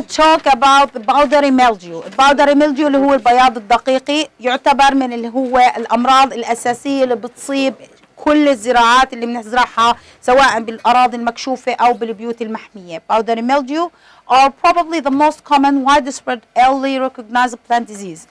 Will talk about the powdery mildew. ال powdery mildew اللي هو البياض الدقيقي يعتبر من اللي هو الأمراض الأساسية اللي بتصيب كل الزراعات اللي بنزرعها سواء بالأراضي المكشوفة أو بالبيوت المحمية. Powdery mildew are probably the most common widespread easily recognized plant disease.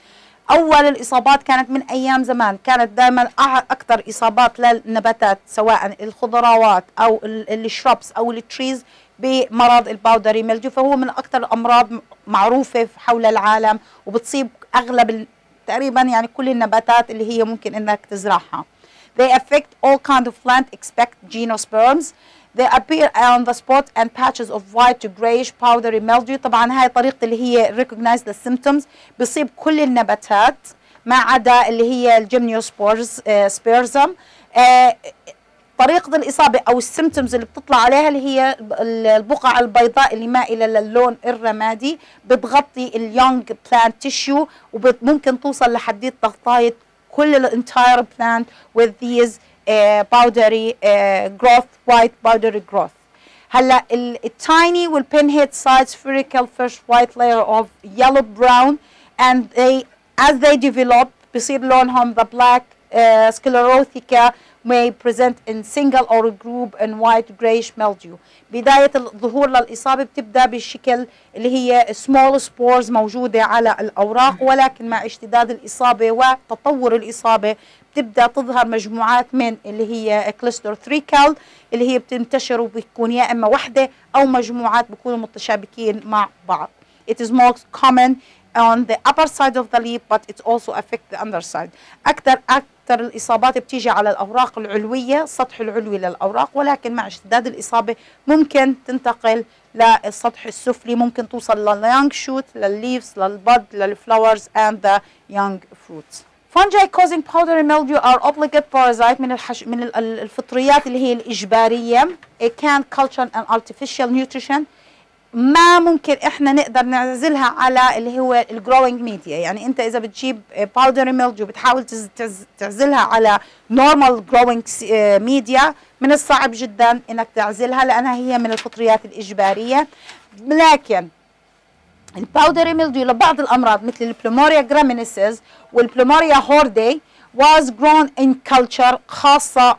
أول الإصابات كانت من أيام زمان كانت دائما أكثر إصابات للنباتات سواء الخضروات أو ال shrubs أو ال trees بمرض ال powdery mildew فهو من أكثر الأمراض معروفة حول العالم وبتصيب أغلب تقريبا يعني كل النباتات اللي هي ممكن إنك تزرعها. They affect all kind of plant except gymnosperms. They appear on the spot and patches of white to grayish powdery mildew. طبعا هاي طريقة اللي هي recognize the symptoms بيصيب كل النباتات ما عدا اللي هي ال gymnosperms سبيرزم طريقة الإصابة أو ال symptoms اللي بتطلع عليها اللي هي البقع البيضاء اللي مائلة للون الرمادي بتغطي ال young plant tissue وممكن توصل لحديد تغطية كل ال entire plant with these uh, growth white powdery growth. هلأ ال tiny وال pinhead size spherical first white layer of yellow brown and they as they develop بصير لونهم the black uh, sclerotica may present in single or group and white grayish mildew. بداية الظهور للإصابة بتبدأ بالشكل اللي هي small spores موجودة على الأوراق ولكن مع اشتداد الإصابة وتطور الإصابة بتبدأ تظهر مجموعات من اللي هي كلستر ثريكال اللي هي بتنتشر وبتكون يا إما وحدة أو مجموعات بيكونوا متشابكين مع بعض. It is most common on the upper side of the leaf but it also affect the underside. أكثر أكثر الإصابات بتيجي على الأوراق العلوية السطح العلوي للأوراق ولكن مع اشتداد الإصابة ممكن تنتقل للسطح السفلي ممكن توصل لل young shoot للل leaves لل bud لل flowers and the young fruits. Fungi causing powdery mildew are obligate parasite من الحش من الفطريات اللي هي الإجبارية. It can culture and artificial nutrition ما ممكن إحنا نقدر نعزلها على اللي هو ال growing media يعني أنت إذا بتجيب powdery mildew بتحاول تعزلها على normal growing media من الصعب جدا إنك تعزلها لأنها هي من الفطريات الإجبارية. لكن ال powdery mildew لبعض الأمراض مثل ال Blumeria graminis وال Blumeria hordei was grown in culture خاصة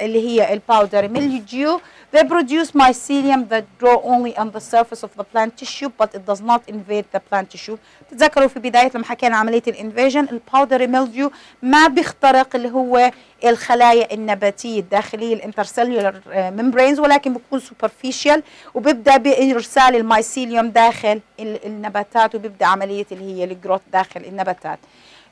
اللي هي ال powdery mildew They produce mycelium that grow only on the surface of the plant tissue but it does not invade the plant tissue. تتذكروا في بداية لما حكينا عملية ال invasion ال powdery mildew ما بيخترق اللي هو الخلايا النباتية الداخلية ال intercellular membranes ولكن بيكون superficial وبيبدأ بإرسال ال mycelium داخل النباتات وبيبدأ عملية اللي هي ال growth داخل النباتات.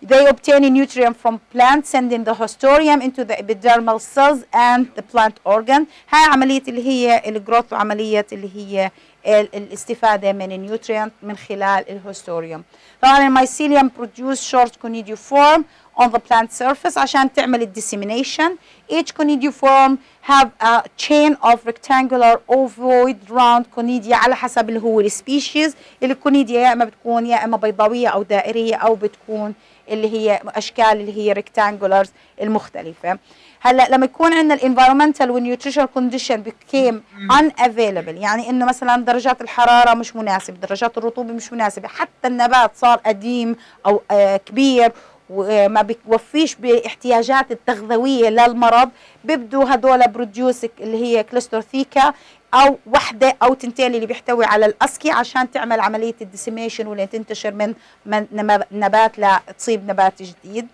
They obtain a nutrient from plants sending the hostorium into the epidermal cells and the plant organ. هاي عملية اللي هي الجروث وعملية اللي هي الاستفادة من النيوترينت من خلال الهوستوريوم. طبعا الميسيليوم produce short conidioform on the plant surface عشان تعمل الديسيمينيشن. Each conidioform have a chain of rectangular ovoid round conidia على حسب اللي هو السبيشيز. الكونيديا يا اما بتكون يا اما بيضاوية او دائرية او بتكون اللي هي أشكال اللي هي rectangulars المختلفة. هلأ لما يكون عندنا ال environmental وال nutrition condition become unavailable يعني إنه مثلا درجات الحرارة مش مناسبة درجات الرطوبة مش مناسبة حتى النبات صار قديم أو آه كبير وما بيوفيش باحتياجات التغذوية للمرض. بيبدوا هدول produce اللي هي cleistothecia أو وحدة أو تنتين اللي بيحتوي على ال asci عشان تعمل عملية ال dissemination واللي تنتشر من, من نبات لتصيب نبات جديد.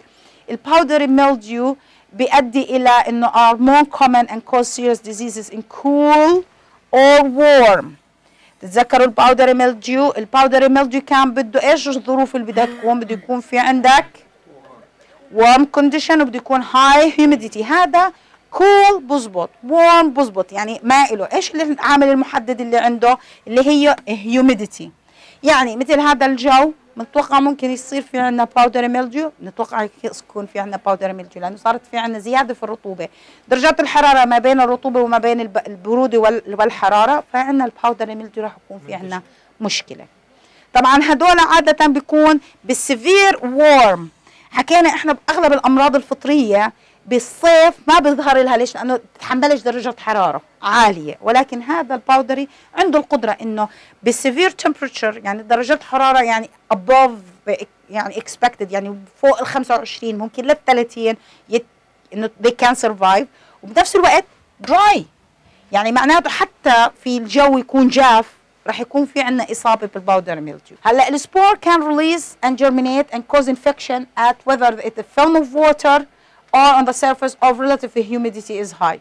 ال powdery mildew بيؤدي إلى إنه are more common and cause serious diseases in cool or warm. تتذكروا ال powdery mildew ال powdery mildew كان بده إيش؟ الظروف اللي بدها تكون بده يكون في عندك warm condition وبده يكون high humidity. هذا cool بظبط warm بظبط يعني ما له إيش العامل المحدد اللي عنده؟ اللي هي humidity. يعني مثل هذا الجو متوقع ممكن يصير في عندنا powdery mildew نتوقع يكون في عندنا powdery mildew لأنه صارت في عندنا زيادة في الرطوبة. درجات الحرارة ما بين الرطوبة وما بين البرودة والحرارة فعندنا ال powdery mildew راح يكون في عندنا مشكلة. طبعا هدول عادة بيكون بال severe warm حكينا إحنا بأغلب الأمراض الفطرية بالصيف ما بيظهر لها ليش؟ لأنه تتحملش درجة حرارة عالية. ولكن هذا ال powdery عنده القدرة إنه ب severe temperature يعني درجات حرارة يعني above يعني expected يعني فوق ال 25 ممكن لل 30 yet إنه they can survive. وبنفس الوقت dry. يعني معناته حتى في الجو يكون جاف راح يكون في عندنا إصابة بال powdery mildew هلأ ال spore can release and germinate and cause infection at weather a film of water or on the surface of relative humidity is high.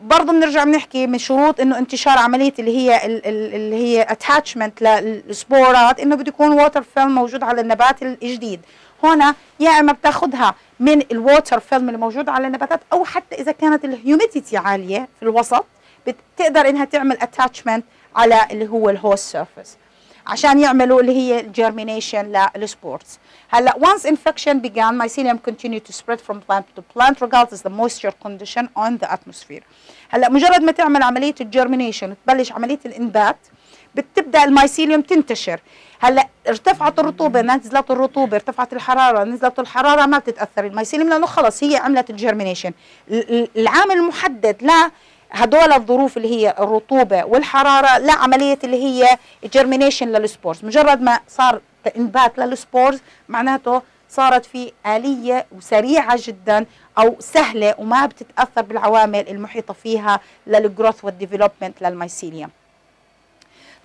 برضه بنرجع بنحكي من شروط إنه انتشار عملية اللي هي اللي هي attachment لل spores إنه بده يكون water film موجود على النبات الجديد. هنا يا إما بتاخذها من ال water film اللي موجود على النباتات أو حتى إذا كانت ال humidity عالية في الوسط بتقدر إنها تعمل attachment على اللي هو ال host surface عشان يعملوا اللي هي ال germination لل spores هلا once infection began mycelium continue to spread from plant to plant regardless the moisture condition on the atmosphere. هلا مجرد ما تعمل عملية ال germination تبلش عملية الإنبات بتبدأ ال mycelium تنتشر. هلا ارتفعت الرطوبة نزلت الرطوبة ارتفعت الحرارة نزلت الحرارة ما بتتأثر. ال mycelium لأنه خلص هي عملت ال germination العامل المحدد لا هدول الظروف اللي هي الرطوبة والحرارة لعملية اللي هي germination لل spores. مجرد ما صار إنبات لل spores معناته صارت في آلية وسريعة جدا أو سهلة وما بتتأثر بالعوامل المحيطة فيها لل growth وال development لل mycelium.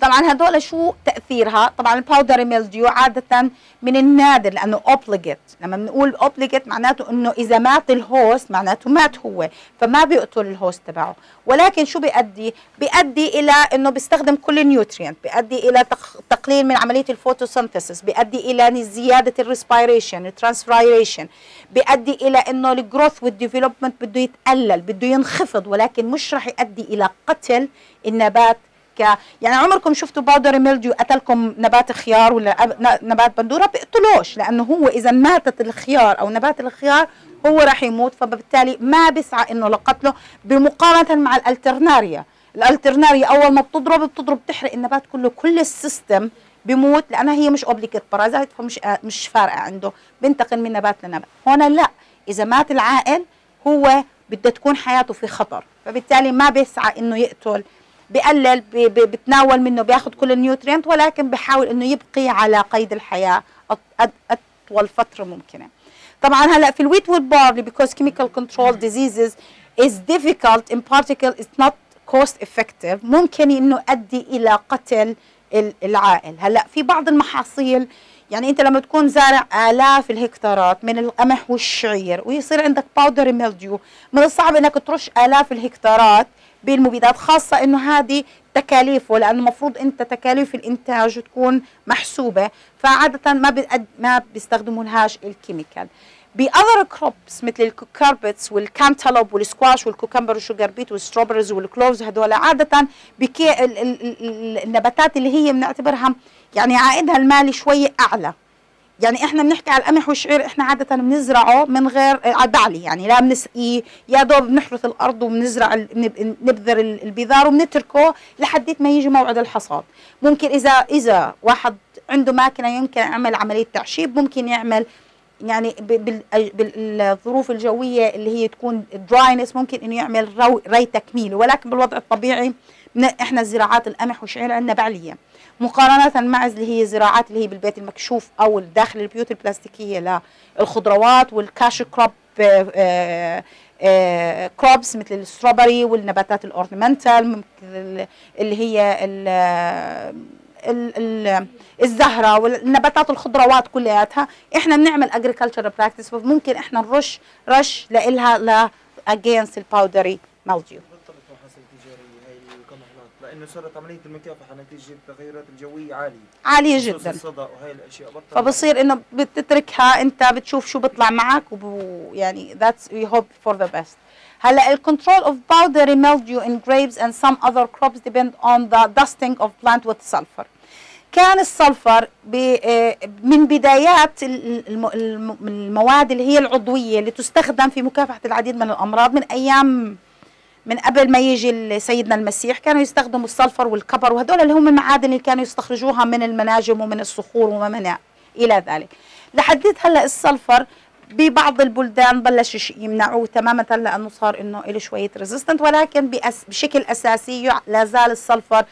طبعا هدول شو تأثيرها؟ طبعا ال powdery mildew عادة من النادر لأنه obligate لما بنقول obligate معناته إنه إذا مات ال host معناته مات هو فما بيقتل ال host تبعه. ولكن شو بيؤدي؟ بيؤدي إلى إنه بيستخدم كل ال nutrient بيؤدي إلى تقليل من عملية ال photosynthesis بيؤدي إلى زيادة ال respiration ال transpiration بيؤدي إلى إنه ال growth وال development بده يتقلل بده ينخفض ولكن مش راح يؤدي إلى قتل النبات ك يعني عمركم شفتوا powdery mildew قتلكم نبات خيار ولا نبات بندورة؟ بيقتلوش لأنه هو إذا ماتت الخيار أو نبات الخيار هو راح يموت فبالتالي ما بيسعى إنه لقتله بمقارنة مع ال Alternaria. ال Alternaria أول ما بتضرب بتضرب بتحرق النبات كله كل ال system بيموت لأنها هي مش obligate parasite فمش مش فارقة عنده بنتقل من نبات لنبات. هنا لا إذا مات العائل هو بده تكون حياته في خطر فبالتالي ما بيسعى إنه يقتل بقلل بتناول منه بياخذ كل ال nutrient ولكن بحاول إنه يبقي على قيد الحياة أطول فترة ممكنة. طبعا هلأ في ال wheat وال barley because chemical control diseases is difficult. impractical is not cost effective. ممكن إنه يؤدي إلى قتل العائل. هلأ في بعض المحاصيل يعني أنت لما تكون زارع آلاف الهكتارات من القمح والشعير ويصير عندك powdery mildew من الصعب إنك ترش آلاف الهكتارات بالمبيدات خاصة إنه هذه تكاليفه لأنه المفروض أنت تكاليف الإنتاج تكون محسوبة فعادة ما ما بيستخدموا لهاش ال chemical. ب other crops مثل الكاربتس والكانتالوب والسكواش والكوكمبر والشوجر بيت والستروبرز والكلوفز هدول عادة بكي ال ال ال النباتات اللي هي بنعتبرها يعني عائدها المالي شوية أعلى. يعني إحنا بنحكي على القمح والشعير إحنا عادة بنزرعه من غير على بعلي يعني لا بنسقيه يا دوب بنحرث الأرض وبنزرع نبذر البذار وبنتركه لحد ما يجي موعد الحصاد. ممكن إذا إذا واحد عنده ماكينة يمكن يعمل عملية تعشيب ممكن يعمل يعني بالظروف الجوية اللي هي تكون dryness ممكن إنه يعمل ري تكميلي ولكن بالوضع الطبيعي إحنا زراعات القمح والشعير عندنا بعلية. مقارنة مع اللي هي الزراعات اللي هي بالبيت المكشوف أو داخل البيوت البلاستيكية للخضروات وال cash crop crops مثل ال strawberry والنباتات ال ornamental اللي هي ال الزهرة والنباتات الخضروات كلياتها. إحنا بنعمل agriculture practice فممكن إحنا نرش رش لها ل against ال powdery mildew إنه صارت عملية المكافحة نتيجة التغيرات الجوية عالية. عالية جدا. الصدى وهي الأشياء. بطل فبصير إنه بتتركها أنت بتشوف شو بيطلع معك ويعني that's we hope for the best هلأ ال control of powdery mildew in grapes and some other crops depend on the dusting of plant with sulfur. كان ال sulfur من بدايات المواد اللي هي العضوية اللي تستخدم في مكافحة العديد من الأمراض من أيام من قبل ما يجي سيدنا المسيح كانوا يستخدموا ال sulfur وال copper وهدول اللي هم المعادن اللي كانوا يستخرجوها من المناجم ومن الصخور وما إلى ذلك. لحديت هلأ ال sulfur ببعض البلدان بلش يمنعوه تماما لأنه صار إنه له شوية resistant ولكن بشكل أساسي لا زال ال sulfur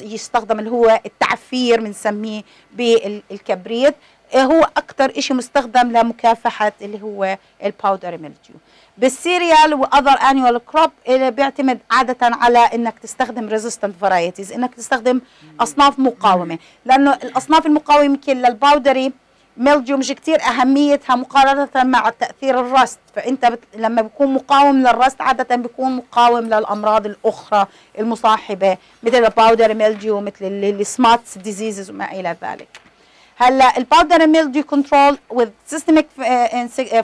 يستخدم اللي هو التعفير بنسميه بالكبريت. آه، هو أكثر شيء مستخدم لمكافحة اللي هو ال powder mildew بال cereal و other annual crop بيعتمد عادة على إنك تستخدم resistant varieties إنك تستخدم أصناف مقاومة. لأنه الأصناف المقاومة يمكن لل powdery mildew مش كتير أهميتها مقارنة مع تأثير ال rust فأنت بت... لما بيكون مقاوم لل rust عادة بيكون مقاوم للأمراض الأخرى المصاحبة مثل ال powder mildew مثل ال smuts diseases وما إلى ذلك. هلا ال powder mildew control with systemic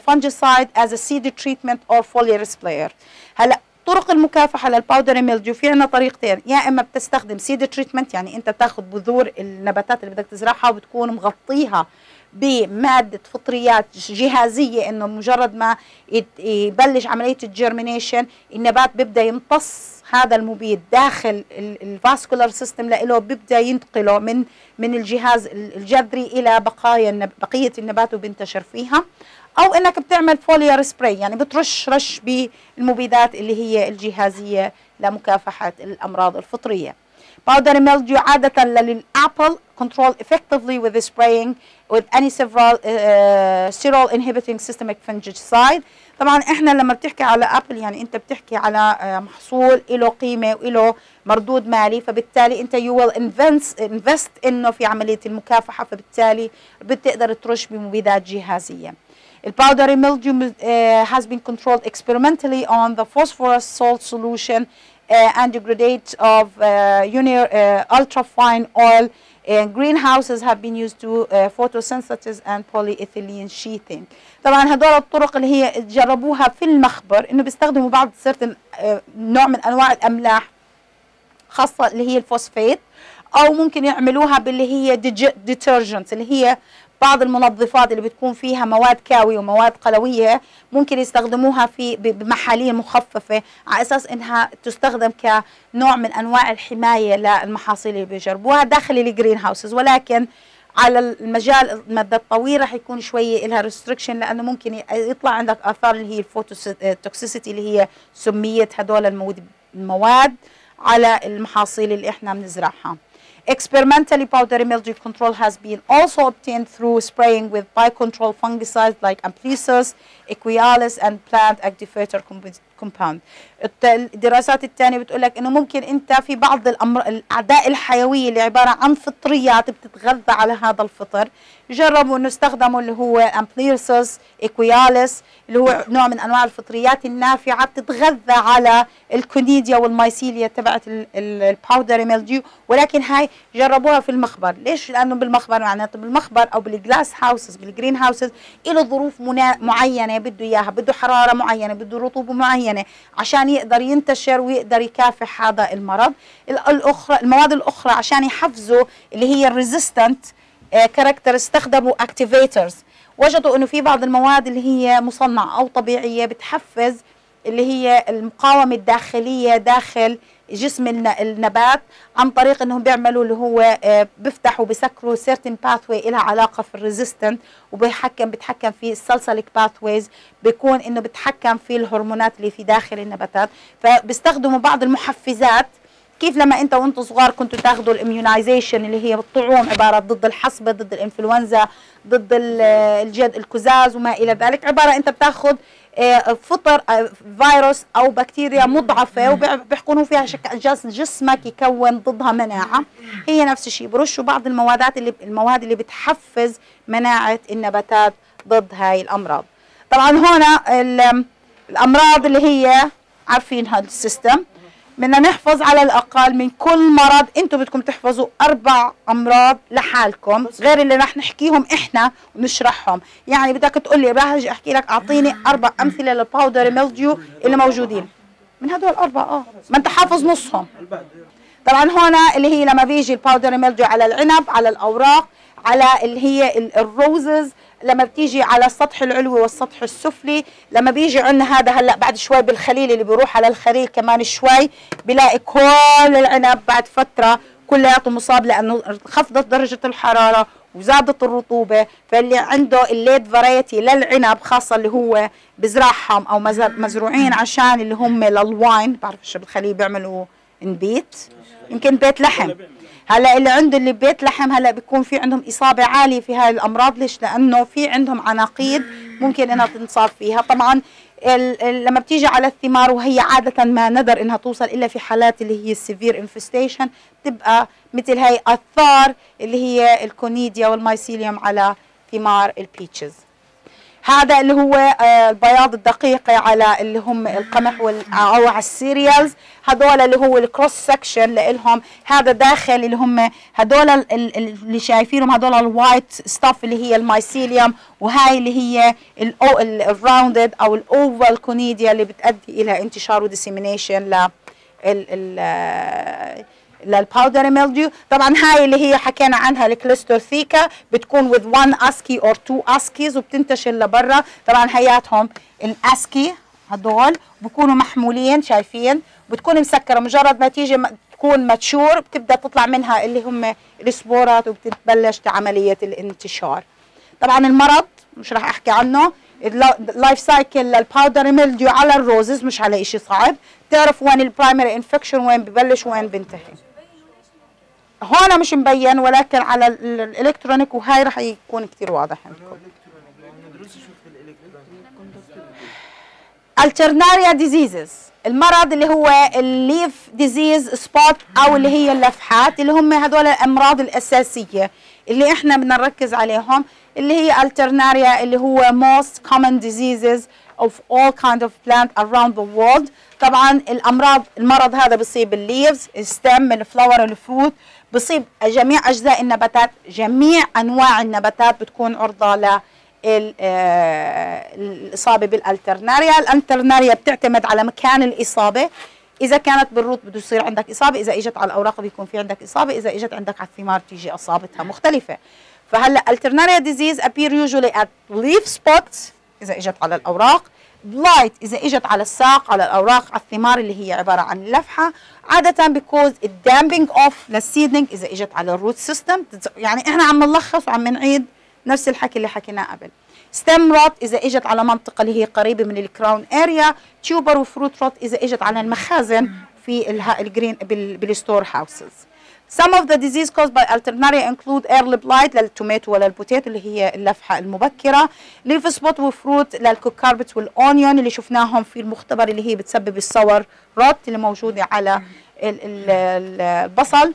fungicide as a seed treatment or foliar sprayer. هلا طرق المكافحة لل powder mildew في عندنا طريقتين. يا إما بتستخدم seed treatment يعني أنت بتاخذ بذور النباتات اللي بدك تزرعها وبتكون مغطيها بمادة فطريات جهازية إنه مجرد ما يبلش عملية ال germination النبات بيبدأ يمتص هذا المبيد داخل ال vascular system له بيبدأ ينتقله من من الجهاز الجذري إلى بقايا بقية النبات وبينتشر فيها. أو إنك بتعمل foliar spray يعني بترش رش بالمبيدات اللي هي الجهازية لمكافحة الأمراض الفطرية. Powder mildew عادة لل apple control effectively with spraying with any several uh, sterol inhibiting systemic fungicide طبعا إحنا لما بتحكي على apple يعني انت بتحكي على محصول له قيمه وله مردود مالي فبالتالي انت you will invest انه في عمليه المكافحه فبالتالي بتقدر ترش بمبيدات جهازيه ال powder mildew uh, has been controlled experimentally on the phosphorus salt solution uh, and degradate of uh, uh, ultra-fine oil. And greenhouses have been used to uh, photosynthesis and polyethylene sheathing. طبعا هدول الطرق اللي هي جربوها في المخبر إنه بيستخدموا بعض certain uh, نوع من أنواع الأملاح خاصة اللي هي الفوسفات أو ممكن يعملوها باللي هي ديترجنت اللي هي بعض المنظفات اللي بتكون فيها مواد كاوية ومواد قلوية ممكن يستخدموها في بمحاليل مخففة على أساس إنها تستخدم كنوع من أنواع الحماية للمحاصيل اللي بيجربوها داخل ال greenhouses ولكن على المجال المدى الطويل راح يكون شوية لها restriction لأنه ممكن يطلع عندك آثار اللي هي ال phytotoxicity اللي هي سمية هدول المواد على المحاصيل اللي إحنا بنزرعها. Experimentally, powdery mildew control has been also obtained through spraying with biocontrol fungicides like Ampelomyces, quisqualis, and plant activator compound. الدراسات الثانية بتقول لك إنه ممكن أنت في بعض الأمر... الأعداء الحيوية اللي عبارة عن فطريات بتتغذى على هذا الفطر جربوا إنه استخدموا اللي هو Ampelomyces quisqualis اللي هو نوع من أنواع الفطريات النافعة بتتغذى على ال conidia وال mycelia تبعت ال powder mildew ولكن هاي جربوها في المخبر. ليش؟ لأنه بالمخبر معناته بالمخبر أو بال glasshouses بال greenhouses له ظروف معينة بده إياها بده حرارة معينة بده رطوبة معينة عشان يقدر ينتشر ويقدر يكافح هذا المرض. الأخرى المواد الأخرى عشان يحفزوا اللي هي ال resistant character استخدموا activators وجدوا إنه في بعض المواد اللي هي مصنعة أو طبيعية بتحفز اللي هي المقاومة الداخلية داخل جسم النبات عن طريق إنهم بيعملوا اللي هو بيفتحوا بسكروا certain pathway لها علاقة في ال resistant وبيحكم بتحكم في ال salicylic pathways بيكون إنه بتحكم في الهرمونات اللي في داخل النباتات. فبيستخدموا بعض المحفزات. كيف لما أنت وأنتم صغار كنتوا تاخذوا ال immunization اللي هي الطعوم عبارة ضد الحصبة ضد الإنفلونزا ضد الجد الكزاز وما إلى ذلك؟ عبارة أنت بتاخذ فطر فيروس أو بكتيريا مضعفة وبيحقنوا فيها جسمك يكون ضدها مناعة. هي نفس الشيء. برشوا بعض الموادات اللي المواد اللي بتحفز مناعة النباتات ضد هاي الأمراض. طبعا هنا الأمراض اللي هي عارفين هذا ال system. بدنا نحفظ على الأقل من كل مرض أنتم بدكم تحفظوا أربع أمراض لحالكم غير اللي رح نحكيهم إحنا ونشرحهم. يعني بدك تقول لي أجي أحكي لك أعطيني أربع أمثلة لل powdery mildew اللي موجودين. من هدول الاربع آه. ما أنت حافظ نصهم. طبعا هنا اللي هي لما بيجي ال powdery mildew على العنب على الأوراق على اللي هي ال roses لما بتيجي على السطح العلوي والسطح السفلي لما بيجي عندنا هذا هلأ بعد شوي بالخليل اللي بيروح على الخليل كمان شوي بلاقي كل العنب بعد فترة كلياته مصاب لأنه خفضت درجة الحرارة وزادت الرطوبة. فاللي عنده ال late variety للعنب خاصة اللي هو بزرعهم مز- مزروعين عشان اللي هم لل wine بعرفش بالخليل بيعملوا نبيت يمكن بيت لحم. هلا اللي عنده اللي بيت لحم هلا بيكون في عندهم إصابة عالية في هاي الأمراض. ليش؟ لأنه في عندهم عناقيد ممكن إنها تنصاب فيها. طبعا لما بتيجي على الثمار وهي عادة ما ندر إنها توصل إلا في حالات اللي هي ال severe infestation تبقى مثل هاي آثار اللي هي ال conidia وال mycelium على ثمار ال peaches هذا اللي هو آه، البياض الدقيقة على اللي هم القمح أو على ال cereals هذول اللي هو ال cross section لإلهم هذا داخل اللي هم ال- اللي شايفينهم هذول ال white stuff اللي هي ال mycelium وهاي اللي هي ال rounded أو ال oval conidia اللي بتؤدي إلى انتشار و dissemination ل آه، لل powdery mildew طبعا هاي اللي هي حكينا عنها ال cleistothecia بتكون with one asci or two ascis وبتنتشر لبرا. طبعا هياتهم ال asci هدول بكونوا محمولين شايفين؟ بتكون مسكرة مجرد ما تيجي تكون mature بتبدأ تطلع منها اللي هم السبورات وبتبلش عملية الانتشار. طبعا المرض مش راح أحكي عنه ال life cycle لل powdery mildew على ال roses مش على شيء صعب. تعرف وين ال primary infection وين ببلش وين بينتهي هون مش مبين ولكن على ال- ال electronic وهاي راح يكون كثير واضح. عندكم ندرس شو في الالكترون Alternaria diseases المرض اللي هو ال leaf disease spot أو اللي هي اللفحات اللي هم هذول الأمراض الأساسية اللي إحنا بدنا نركز عليهم اللي هي ال Alternaria اللي هو most common diseases of all kind of plant around the world. طبعا الأمراض المرض هذا بيصيب الليفز الستم الفلاور الفروت بيصيب جميع أجزاء النباتات جميع أنواع النباتات بتكون عرضة آه، الإصابة بال Alternaria. ال Alternaria بتعتمد على مكان الإصابة. إذا كانت بال root بده يصير عندك إصابة إذا إجت على الأوراق بيكون في عندك إصابة إذا إجت عندك على الثمار تيجي إصابتها مختلفة. فهلأ alternaria disease appear usually at leaf spots إذا إجت على الأوراق blight إذا إجت على الساق على الأوراق على الثمار اللي هي عبارة عن اللفحة عادة ب cause ال damping off لل seedling إذا إجت على ال root system يعني إحنا عم نلخص وعم نعيد نفس الحكي اللي حكيناه قبل. stem rot إذا إجت على منطقة اللي هي قريبة من ال crown area tuber و fruit rot إذا إجت على المخازن في ال grain بال- بال store houses Some of the disease caused by alternaria include early blight لل tomato ولل potato اللي هي اللفحة المبكرة leaf spot و fruit لل cucurbit وال onion اللي شفناهم في المختبر اللي هي بتسبب ال sour rot اللي موجودة على ال- ال- ال- البصل.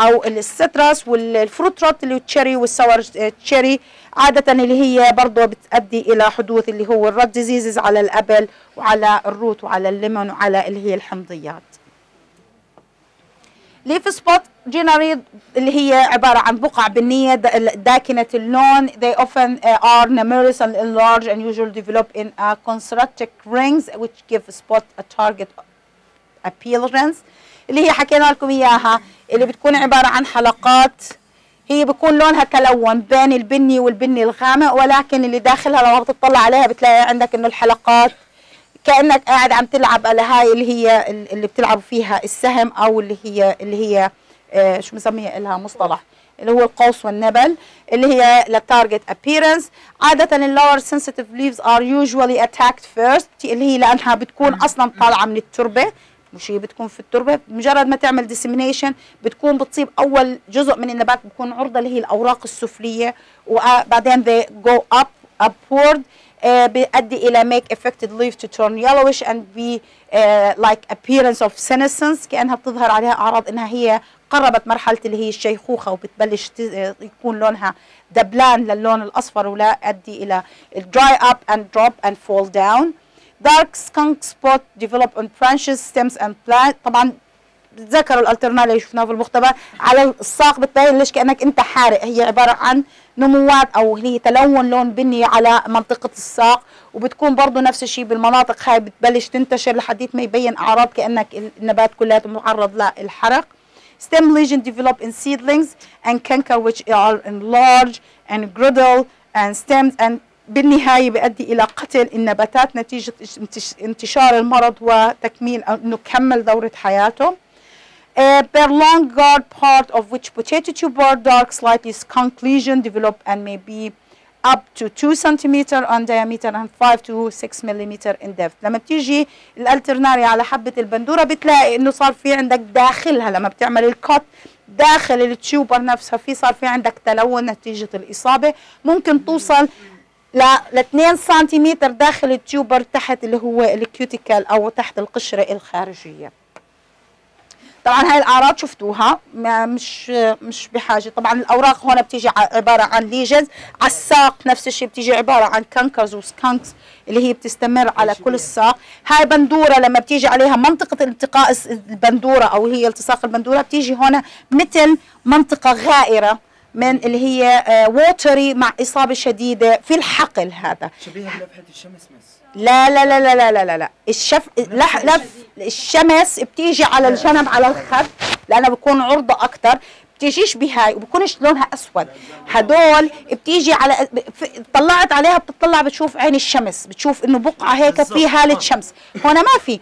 أو السترس والفروت روت اللي التشيري والسور تشيري. عادة اللي هي برضه بتؤدي إلى حدوث اللي هو ال rot diseases على ال apple وعلى ال root وعلى الليمون وعلى اللي هي الحمضيات. leaf spot generally اللي هي عبارة عن بقع بنية دا- داكنة اللون. They often uh, are numerous and large and usually develop in a concentric rings which give spot a target appearance. اللي هي حكينا لكم إياها اللي بتكون عبارة عن حلقات. هي بيكون لونها تلون بين البني والبني الغامق ولكن اللي داخلها لما بتطلع عليها بتلاقي عندك إنه الحلقات كأنك قاعد عم تلعب على هاي اللي هي اللي بتلعب فيها السهم أو اللي هي اللي هي آه شو بنسميها؟ لها مصطلح اللي هو القوس والنبل اللي هي لل target appearance. عادة ال lower senescent leaves are usually attacked first اللي هي لأنها بتكون أصلا طالعة من التربة. مش هي بتكون في التربة. مجرد ما تعمل dissemination بتكون بتصيب أول جزء من النبات بتكون عرضة اللي هي الأوراق السفلية وبعدين they go up upward uh, بيؤدي إلى make affected leaf to turn yellowish and be uh, like appearance of senescence كأنها بتظهر عليها أعراض إنها هي قربت مرحلة اللي هي الشيخوخة وبتبلش يكون لونها دبلان للون الأصفر ولا يؤدي إلى dry up and drop and fall down. Dark skunk spot develop on branches stems and plant. طبعا تذكروا الالترنال اللي شفناه في المختبر على الساق بتبين ليش؟ كأنك أنت حارق. هي عبارة عن نموات أو هي تلون لون بني على منطقة الساق وبتكون برضه نفس الشيء بالمناطق. هاي بتبلش تنتشر لحديت ما يبين أعراض كأنك النبات كلياته معرض للحرق. Stem lesion develop in seedlings and canker which are enlarged and griddle and stems and بالنهاية بيؤدي إلى قتل النباتات نتيجة انتش- انتشار المرض وتكميل أو إنه كمل دورة حياته. Uh, per long guard part of which potato tuber dark slightly skunk lesion develop and may be up to 2 centimeter on diameter and 5 to 6 millimeter in depth. لما بتيجي الالترناريا على حبة البندورة بتلاقي إنه صار في عندك داخلها. لما بتعمل الكت داخل ال tuber نفسها في صار في عندك تلون نتيجة الإصابة. ممكن توصل ل 2 سنتيمتر داخل ال tuber تحت اللي هو ال cuticle أو تحت القشرة الخارجية. طبعا هاي الأعراض شفتوها ما مش مش بحاجة. طبعا الأوراق هون بتيجي عبارة عن lesions على الساق نفس الشيء بتيجي عبارة عن cankers و sunkens اللي هي بتستمر على كل الساق. هاي بندورة لما بتيجي عليها منطقة التقاء البندورة أو هي التصاق البندورة بتيجي هون مثل منطقة غائرة. من اللي هي آه، ووتري مع إصابة شديدة في الحقل هذا. شبيهة بلفحة الشمس مس. لا لا لا لا لا لا لا. الشف لف الشمس بتيجي على الجنب على الخد لأنه بتكون عرضة أكثر بتيجيش بهاي وبكونش لونها أسود هدول بتيجي على طلعت عليها بتطلع بتشوف عين الشمس بتشوف إنه بقعة هيك في. هالة آه. شمس هون ما في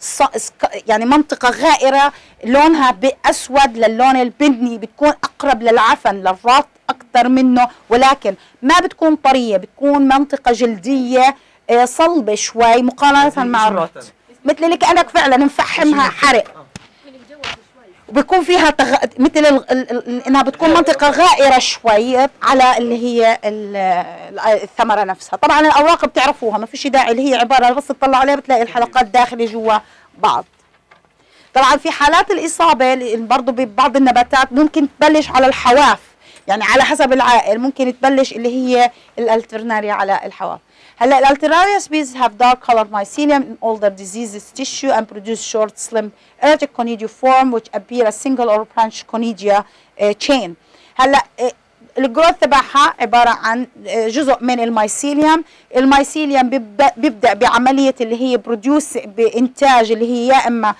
ص... سك- يعني منطقة غائرة لونها بأسود للون البني بتكون أقرب للعفن للرط أكثر منه ولكن ما بتكون طرية بتكون منطقة جلدية آه، صلبة شوي مقارنة مثل مع الرط. مثل اللي كانك فعلا مفحمها حرق. وبيكون فيها تغ... مثل ال... ال... إنها بتكون منطقة غائرة شوي على اللي هي ال... ال- الثمرة نفسها. طبعا الاوراق بتعرفوها ما فيش داعي اللي هي عبارة بس تطلع عليها بتلاقي الحلقات داخلة جوا بعض. طبعا في حالات الإصابة برضه ببعض النباتات ممكن تبلش على الحواف يعني على حسب العائل ممكن تبلش اللي هي الألترناريا على الحواف. هلا الالترناريا species have dark colored mycelium in their diseases tissue and produce short slim erratic conidioform which appear as single or branch conidia uh, chain هلا uh, الجروث تبعها عباره عن آه، جزء من الميسيليوم الميسيليوم بيبدا, بعمليه اللي هي produce بانتاج اللي هي يا اما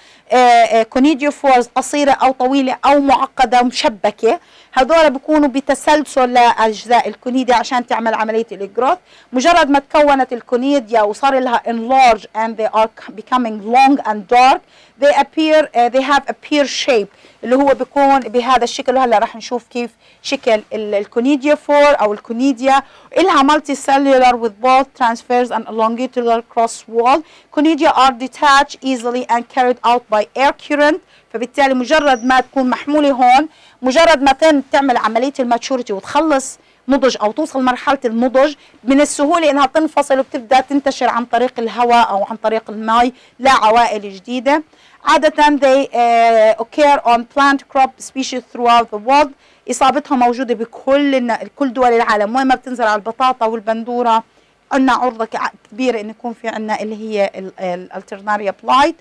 conidiophores قصيرة أو طويلة أو معقدة ومشبكه هذول بيكونوا بتسلسل لأجزاء ال conidia عشان تعمل عملية ال growth مجرد ما تكونت ال conidia وصار لها enlarge and they are becoming long and dark they appear uh, they have a pear shape. اللي هو بيكون بهذا الشكل. وهلأ رح نشوف كيف شكل ال- ال conidiophore أو ال conidia. إلها multi cellular with both transverse and longitudinal cross wall conidia are detached easily and carried out by air current. فبالتالي مجرد ما تكون محمولة هون مجرد ما تعمل عملية ال maturity وتخلص نضج أو توصل مرحلة النضج من السهولة إنها تنفصل وبتبدأ تنتشر عن طريق الهواء أو عن طريق الماء لعوائل جديدة. عادة they uh, occur on plant crop species throughout the world. إصابتها موجودة بكل كل دول العالم. وين ما بتنزل على البطاطا والبندورة عندنا عرضة كبيرة إن يكون في عندنا اللي هي ال Alternaria blight.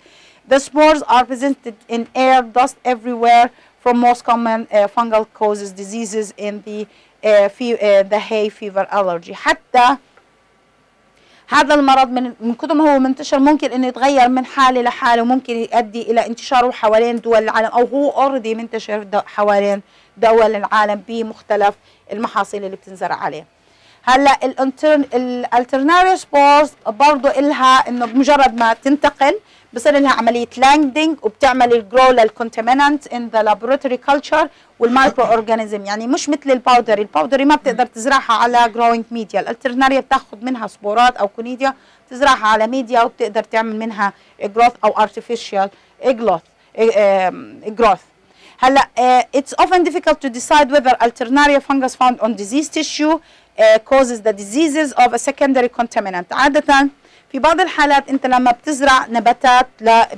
The spores are presented in air, dust everywhere from most common uh, fungal causes diseases in the uh, uh, the hay fever allergy. حتى هذا المرض من من كثر ما هو منتشر ممكن إنه يتغير من حالة لحالة وممكن يؤدي إلى انتشاره حوالين دول العالم أو هو already منتشر حوالين دول العالم بمختلف المحاصيل اللي بتنزرع عليه. هلا ال Alternaria spores برضه إلها إنه بمجرد ما تنتقل بصير لها عملية landing وبتعمل ال grow لل contaminant in the laboratory culture وال microorganism يعني مش مثل ال powdery ال powdery ما بتقدر تزرعها على growing media ال Alternaria بتاخذ منها سبورات أو conidia تزرعها على ميديا وبتقدر تعمل منها growth أو artificial growth growth هلأ uh, it's often difficult to decide whether alternaria fungus found on diseased tissue uh, causes the diseases of a secondary contaminant. عادة في بعض الحالات انت لما بتزرع نباتات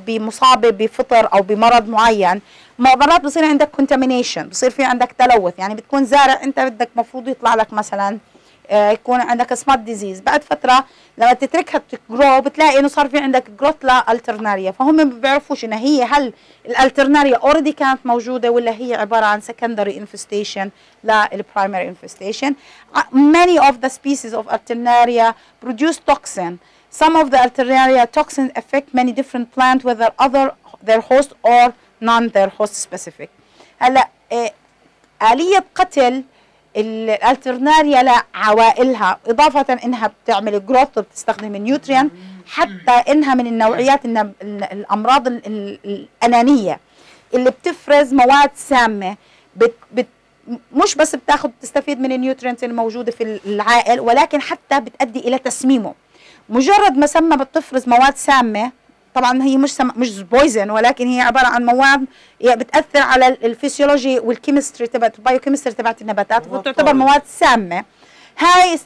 بمصابة بفطر أو بمرض معين مرات بصير عندك contamination بصير في عندك تلوث يعني بتكون زارع انت بدك مفروض يطلع لك مثلا آه، يكون عندك سمات disease بعد فترة لما تتركها ت grow بتلاقي انه صار في عندك growth ل Alternaria فهم ما بيعرفوش انها هي هل ال Alternaria already كانت موجودة ولا هي عبارة عن secondary infestation لل primary ع- many of the species of alternaria produce toxin. Some of the alternaria toxins affect many different plants whether other their host or non their host specific. هلا آه، آلية قتل ال Alternaria لعوائلها إضافة إنها بتعمل growth وبتستخدم ال nutrient حتى إنها من النوعيات الأمراض ال- ال- الأنانية اللي بتفرز مواد سامة. بت بت مش بس بتاخذ تستفيد من ال nutrients الموجودة في العائل ولكن حتى بتؤدي إلى تسميمه. مجرد ما سمى بتفرز مواد سامة طبعا هي مش سم... مش poison ولكن هي عبارة عن مواد بتأثر على ال physiology وال chemistry تبعت ال biochemistry تبعت النباتات وتعتبر مواد سامة. هاي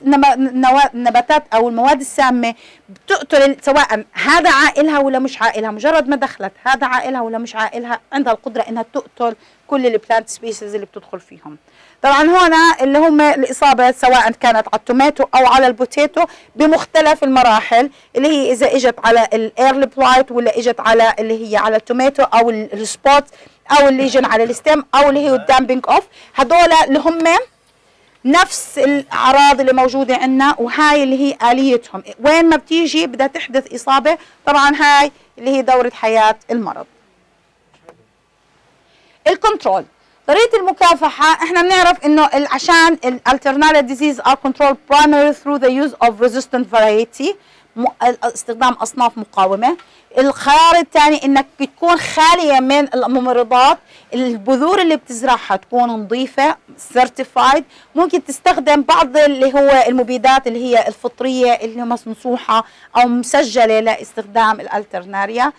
النباتات أو المواد السامة بتقتل سواء هذا عائلها ولا مش عائلها مجرد ما دخلت هذا عائلها ولا مش عائلها عندها القدرة إنها تقتل كل ال plant species اللي بتدخل فيهم. طبعا هنا اللي هم الإصابة سواء كانت على ال tomato أو على ال potato بمختلف المراحل اللي هي إذا إجت على ال early blight ولا إجت على اللي هي على ال tomato أو ال spot أو ال lesion على ال stem أو اللي هي ال damping off هدول اللي هم نفس الأعراض اللي موجودة عندنا وهاي اللي هي آليتهم. وين ما بتيجي بدها تحدث إصابة طبعا هاي اللي هي دورة حياة المرض. ال control. طريقة المكافحة إحنا بنعرف إنه عشان ال Alternaria disease are control primary through the use of resistant variety استخدام أصناف مقاومة. الخيار الثاني إنك تكون خالية من الممرضات. البذور اللي بتزرعها تكون نظيفة سيرتيفايد ممكن تستخدم بعض اللي هو المبيدات اللي هي الفطرية اللي مسموحه أو مسجلة لاستخدام الألترناريا.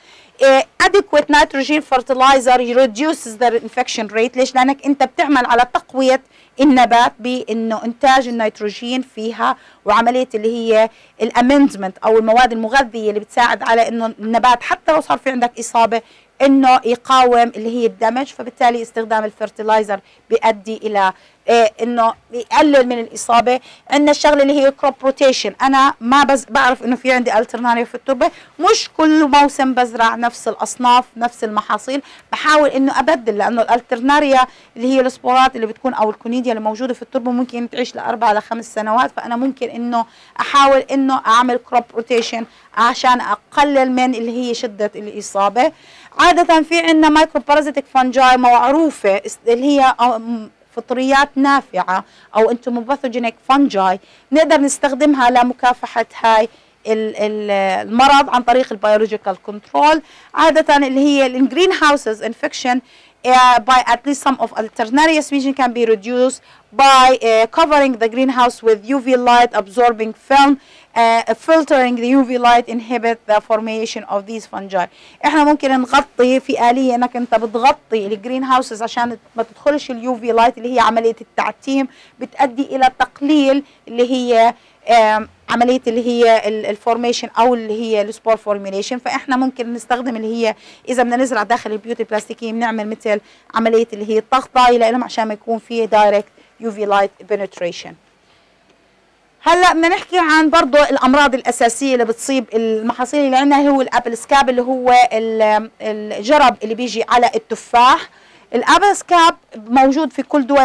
adequate nitrogen fertilizer reduces the infection rate. ليش؟ لأنك أنت بتعمل على تقوية النبات بانه إنتاج النيتروجين فيها وعملية اللي هي ال amendment أو المواد المغذية اللي بتساعد على إنه النبات حتى لو صار في عندك إصابة إنه يقاوم اللي هي ال damage فبالتالي استخدام ال fertilizer بيؤدي إلى إيه إنه يقلل من الإصابة. عندنا الشغلة اللي هي crop rotation أنا ما بز بعرف إنه في عندي Alternaria في التربة. مش كل موسم بزرع نفس الأصناف نفس المحاصيل. بحاول إنه أبدل لأنه ال Alternaria اللي هي السبورات اللي بتكون أو ال conidia اللي موجودة في التربة ممكن تعيش لأربع لخمس سنوات فأنا ممكن إنه أحاول إنه أعمل crop rotation عشان أقلل من اللي هي شدة الإصابة. عادة في عندنا mycoparasitic fungi معروفه اللي هي فطريات نافعة أو entomopathogenic fungi نقدر نستخدمها لمكافحة هاي المرض عن طريق ال biological control عادة اللي هي ال greenhouses infection uh, by at least some of alternaria species can be reduced by uh, covering the greenhouse with UV light absorbing film uh, filtering the UV light inhibit the formation of these fungi احنا ممكن نغطي في آلية انك انت بتغطي الجرين هاوسز عشان ما تدخلش اليو في لايت اللي هي عملية التعتيم بتؤدي الى تقليل اللي هي عملية اللي هي ال formation أو اللي هي ال spore formation فإحنا ممكن نستخدم اللي هي إذا بدنا نزرع داخل البيوت البلاستيكية بنعمل مثل عملية اللي هي التغطيه لهم عشان ما يكون في direct UV light penetration هلأ بدنا نحكي عن برضه الأمراض الأساسية اللي بتصيب المحاصيل اللي عندنا. هو ال apple scab اللي هو الجرب اللي بيجي على التفاح. ال apple scab موجود في كل دول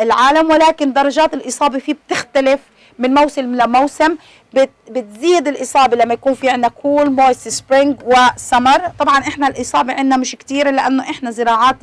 العالم ولكن درجات الإصابة فيه بتختلف. من موسم لموسم بتزيد الإصابة لما يكون في عندنا cool moist spring و summer طبعا إحنا الإصابة عندنا مش كثيره لأنه إحنا زراعات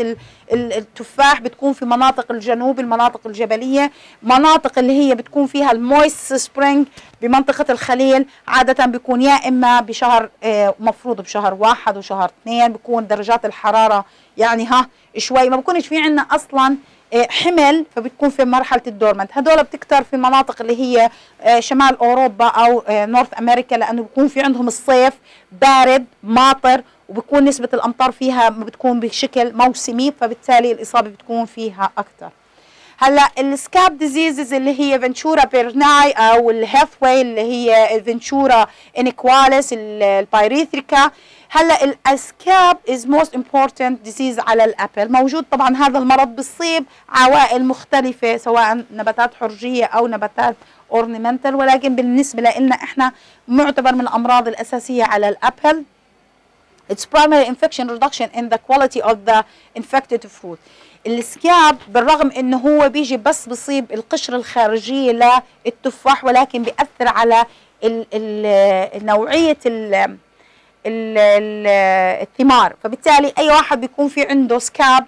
التفاح بتكون في مناطق الجنوب المناطق الجبلية مناطق اللي هي بتكون فيها ال moist spring بمنطقة الخليل. عادة بيكون يا إما بشهر آه، مفروض بشهر واحد وشهر اثنين بيكون درجات الحرارة يعني ها شوي. ما بكونش في عندنا أصلا حمل فبتكون في مرحلة ال dormant هدول بتكتر في المناطق اللي هي آه، شمال أوروبا أو north آه، أمريكا لأنه بيكون في عندهم الصيف بارد ماطر وبكون نسبة الأمطار فيها بتكون بشكل موسمي فبالتالي الإصابة بتكون فيها أكثر هلا ال scab diseases اللي هي Venturia pirina أو الهيثواي اللي هي Venturia inaequalis ال بايريثريكا هلا ال scab is most important disease على ال apple. موجود طبعا هذا المرض بيصيب عوائل مختلفة سواء نباتات حرجية أو نباتات ornamental ولكن بالنسبة لنا إحنا معتبر من الأمراض الأساسية على ال apple. Its primary infection reduction in the quality of the infected fruit. ال scab بالرغم إنه هو بيجي بس بصيب القشرة الخارجية للتفاح ولكن بيأثر على ال ال نوعية ال الثمار. فبالتالي أي واحد بيكون في عنده scab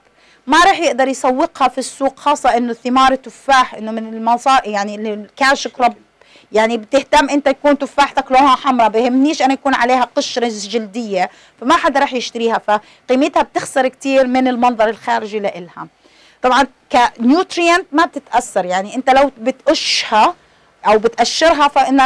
ما راح يقدر يسوقها في السوق خاصة إنه ثمار التفاح إنه من المصائب يعني ال cash crop يعني بتهتم انت يكون تفاحتك لونها حمراء بهمنيش أنا يكون عليها قشره جلدية فما حدا رح يشتريها فقيمتها بتخسر كتير من المنظر الخارجي لإلها. طبعا ك nutrient ما بتتأثر يعني انت لو بتقشها أو بتقشرها فإن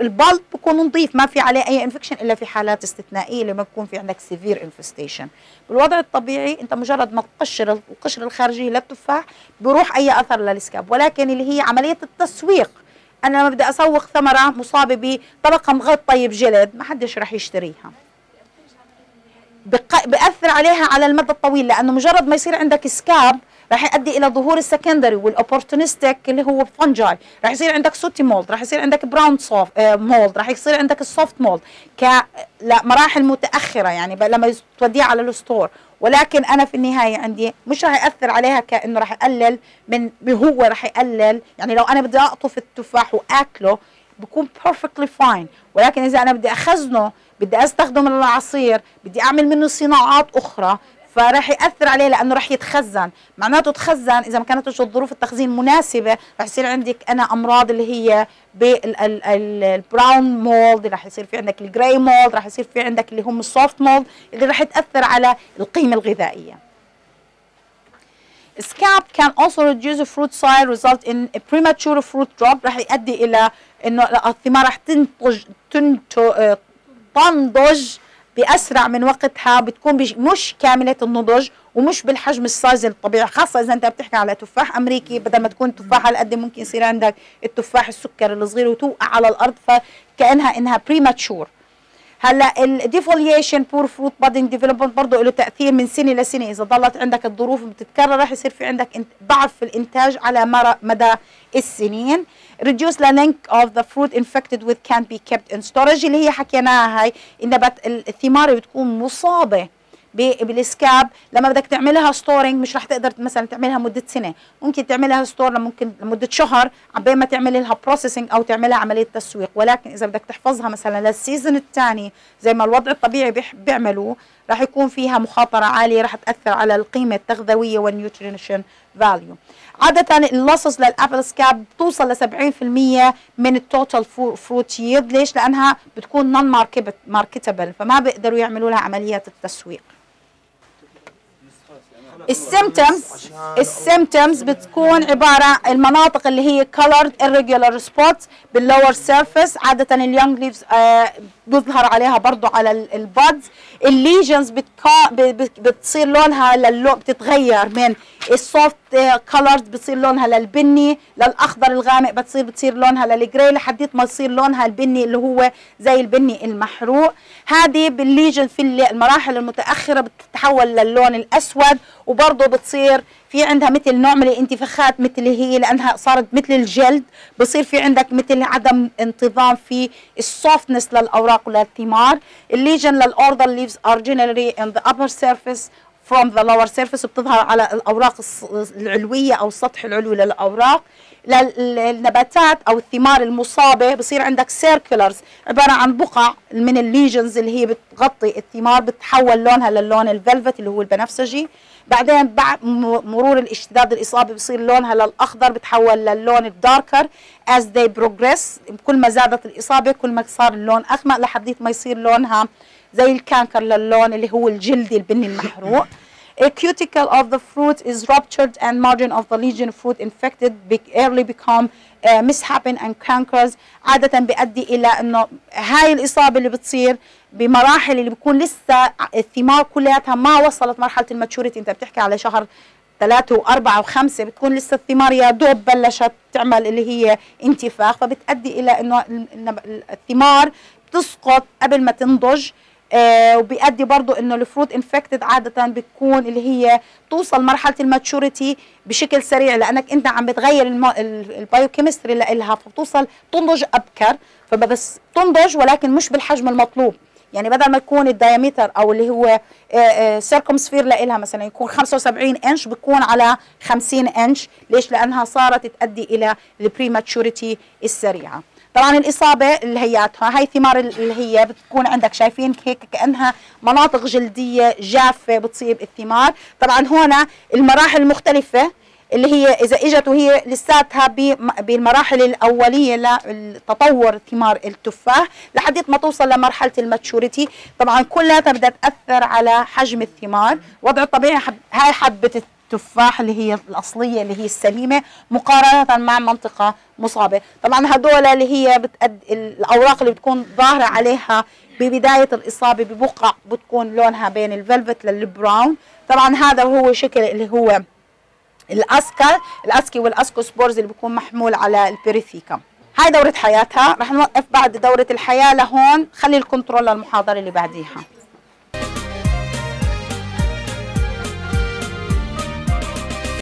ال pulp بكون نظيف ما في عليه أي infection إلا في حالات استثنائية لما يكون في عندك severe infestation بالوضع الطبيعي انت مجرد ما تقشر القشره الخارجيه للتفاح بروح أي أثر لل scab ولكن اللي هي عملية التسويق أنا لما بدي أسوق ثمره مصابة بطبقة مغطيه طيب جلد ما حدش رح يشتريها. بأثر عليها على المدى الطويل لأنه مجرد ما يصير عندك scab راح يؤدي إلى ظهور ال secondary وال opportunistic اللي هو fungi راح يصير عندك sooty mold راح يصير عندك brown soft mold راح يصير عندك ال soft mold ك مراحل متأخرة يعني لما توديها على ال store ولكن أنا في النهاية عندي مش راح يأثر عليها كأنه راح يقلل من هو راح يقلل. يعني لو أنا بدي اقطف التفاح وأكله بكون perfectly fine ولكن إذا أنا بدي أخزنه بدي أستخدم العصير بدي أعمل منه صناعات أخرى فراح يأثر عليه لأنه راح يتخزن. معناته تخزن إذا ما كانت ظروف التخزين مناسبة راح يصير عندك أنا أمراض اللي هي بال brown mold راح يصير في عندك ال gray mold راح يصير في عندك اللي هم ال soft mold اللي راح تاثر على القيمة الغذائية. Scab can also reduce fruit size result in a premature fruit drop. راح يؤدي إلى إنه الثمار راح تنتج تنضج بأسرع من وقتها بتكون مش كاملة النضج ومش بالحجم ال size الطبيعي خاصة إذا أنت بتحكي على تفاح أمريكي بدل ما تكون تفاحه على قد ممكن يصير عندك التفاح السكر الصغير وتوقع على الأرض فكأنها إنها premature هلأ ال defoliation poor fruit budding development برضه له تأثير من سنة لسنه إذا ضلت عندك الظروف بتتكرر راح يصير في عندك ضعف في الإنتاج على مدى السنين. Reduce the length of the fruit infected with can be kept in storage اللي هي حكيناها هاي إن الثمار بتكون مصابة بال scab لما بدك تعملها storing مش رح تقدر مثلا تعملها مدة سنة. ممكن تعملها store ممكن لمدة شهر عبين ما تعمل لها processing أو تعملها عملية تسويق. ولكن إذا بدك تحفظها مثلا لل season الثاني زي ما الوضع الطبيعي بيعملوا رح يكون فيها مخاطرة عالية رح تأثر على القيمة التغذوية وال nutrition value عادة ال losses لل apple scab بتوصل ل 70% من ال total fruit yield ليش؟ لأنها بتكون non marketable فما بيقدروا يعملوا لها عمليات التسويق. ال symptoms ال symptoms بتكون عبارة المناطق اللي هي colored irregular spots بال lower surface عادة ال young leaves آه بيظهر عليها برضه على ال buds ال lesions بتصير لونها للو بتتغير من ال soft colored بتصير لونها للبني للأخضر الغامق بتصير بتصير لونها لل gray لحديت ما يصير لونها البني اللي هو زي البني المحروق. هذه بال lesion في المراحل المتأخرة بتتحول للون الأسود وبرضه بتصير في عندها مثل نوع من الانتفاخات مثل هي لأنها صارت مثل الجلد. بصير في عندك مثل عدم انتظام في ال softness للأوراق وللثمار ال lesion لل older leaves are generally on the upper surface. From the lower surface بتظهر على الأوراق العلوية أو السطح العلوي للأوراق. للنباتات أو الثمار المصابة بصير عندك circulars عبارة عن بقع من ال lesions اللي هي بتغطي الثمار بتحول لونها للون ال velvet اللي هو البنفسجي. بعدين بعد مرور الاشتداد الإصابة بصير لونها للأخضر بتحول للون ال darker. As they progress كل ما زادت الإصابة كل ما صار اللون اغمق لحديت ما يصير لونها زي الكانكر للون اللي هو الجلدي البني المحروق. A cuticle of the fruit is ruptured and margin of the lesion fruit infected early become uh, mishappen and cankers عادة بيؤدي إلى إنه هاي الإصابة اللي بتصير بمراحل اللي بيكون لسه الثمار كلياتها ما وصلت مرحلة الماتشوريتي أنت بتحكي على شهر ثلاثة وأربعة وخمسة بتكون لسه الثمار يا دوب بلشت تعمل اللي هي انتفاخ. فبتأدي إلى إنه الثمار بتسقط قبل ما تنضج. آه وبيؤدي برضو إنه ال fruit infected عادة بتكون اللي هي توصل مرحلة ال maturity بشكل سريع لأنك أنت عم بتغير ال biochemistry لها فبتوصل تنضج أبكر فبس تنضج ولكن مش بالحجم المطلوب. يعني بدل ما يكون ال diameter أو اللي هو circumference لها مثلا يكون 75 إنش بيكون على 50 إنش. ليش؟ لأنها صارت تؤدي إلى ال prematurity السريعة. طبعا الإصابة اللي هي هاي ثمار اللي هي بتكون عندك شايفين هيك كأنها مناطق جلدية جافة بتصيب الثمار. طبعا هنا المراحل المختلفة اللي هي إذا إجت وهي لساتها بالمراحل الأولية لتطور ثمار التفاح لحد ما توصل لمرحلة ال maturity. طبعا كلها بدها تأثر على حجم الثمار. وضع الطبيعي هاي حبة التفاح اللي هي الأصلية اللي هي السليمة مقارنة مع منطقة مصابة. طبعا هدول اللي هي بتأد الأوراق اللي بتكون ظاهرة عليها ببداية الإصابة ببقع بتكون لونها بين ال velvet لل brown. طبعا هذا هو شكل اللي هو ال asca ال asci وال ascospores اللي بيكون محمول على ال perithecium هاي دورة حياتها. رح نوقف بعد دورة الحياة لهون. خلي الكنترول للمحاضرة اللي بعديها.